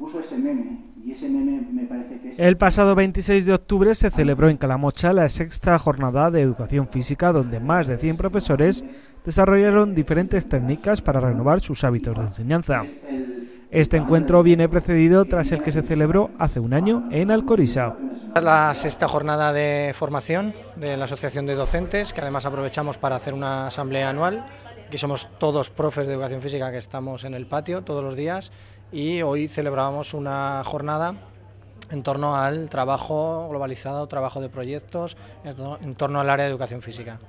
puso ese meme y ese meme me parece que es... El pasado 26 de octubre se celebró en Calamocha la sexta jornada de educación física donde más de 100 profesores desarrollaron diferentes técnicas para renovar sus hábitos de enseñanza. Este encuentro viene precedido tras el que se celebró hace un año en Alcorisa. La sexta jornada de formación de la Asociación de Docentes, que además aprovechamos para hacer una asamblea anual. Aquí somos todos profes de educación física que estamos en el patio todos los días y hoy celebrábamos una jornada en torno al trabajo globalizado, trabajo de proyectos, en torno al área de educación física.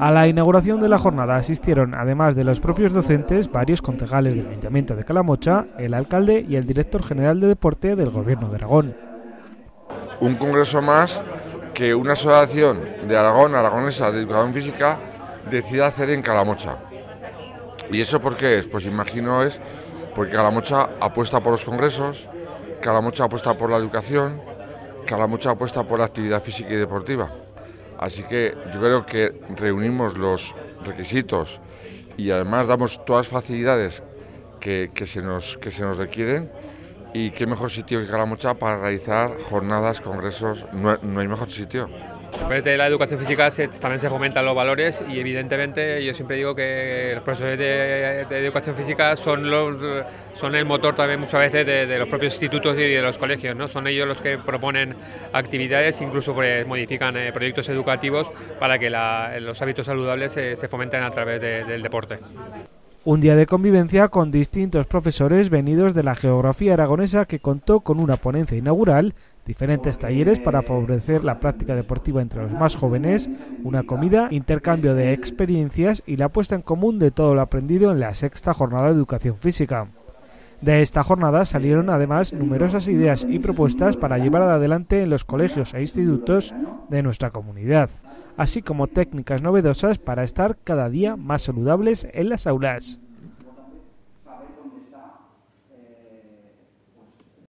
A la inauguración de la jornada asistieron, además de los propios docentes, varios concejales del Ayuntamiento de Calamocha, el alcalde y el director general de deporte del Gobierno de Aragón. Un congreso más que una asociación de Aragón, aragonesa de educación física, decida hacer en Calamocha. ¿Y eso por qué es? Pues imagino es porque Calamocha apuesta por los congresos, Calamocha apuesta por la educación, Calamocha apuesta por la actividad física y deportiva. Así que yo creo que reunimos los requisitos y además damos todas las facilidades que, se, nos, que se nos requieren y qué mejor sitio que Calamocha para realizar jornadas, congresos, no hay mejor sitio. De la educación física también se fomentan los valores y evidentemente yo siempre digo que los profesores de, educación física son, los, son el motor también muchas veces de, los propios institutos y de los colegios, ¿no? son ellos los que proponen actividades, incluso pues, modifican eh, proyectos educativos para que los hábitos saludables se, se fomenten a través del deporte. Un día de convivencia con distintos profesores venidos de la geografía aragonesa que contó con una ponencia inaugural, diferentes talleres para favorecer la práctica deportiva entre los más jóvenes, una comida, intercambio de experiencias y la puesta en común de todo lo aprendido en la sexta jornada de educación física. De esta jornada salieron además numerosas ideas y propuestas para llevar adelante en los colegios e institutos de nuestra comunidad, así como técnicas novedosas para estar cada día más saludables en las aulas.